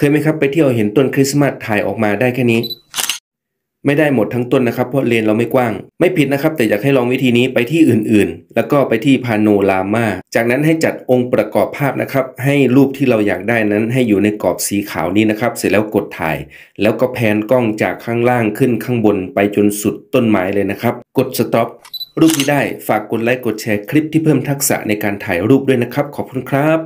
เคยไหมครับไปเที่ยวเห็นต้นคริสต์มาสถ่ายออกมาได้แค่นี้ ไม่ได้หมดทั้งต้นนะครับ เพราะเลนเราไม่กว้าง ไม่ผิดนะครับ แต่อยากให้ลองวิธีนี้ไปที่อื่นๆ แล้วก็ไปที่พาโนรามาจากนั้นให้จัดองค์ประกอบภาพนะครับ ให้รูปที่เราอยากได้นั้น ให้อยู่ในกรอบสีขาวนี้นะครับ เสร็จแล้วกดถ่าย แล้วก็แพนกล้องจากข้างล่างขึ้นข้างบนไปจนสุดต้นไม้เลยนะครับ กดสต็อปรูปที่ได้ฝากกดไลค์กดแชร์คลิปที่เพิ่มทักษะในการถ่ายรูปด้วยนะครับ ขอบคุณครับ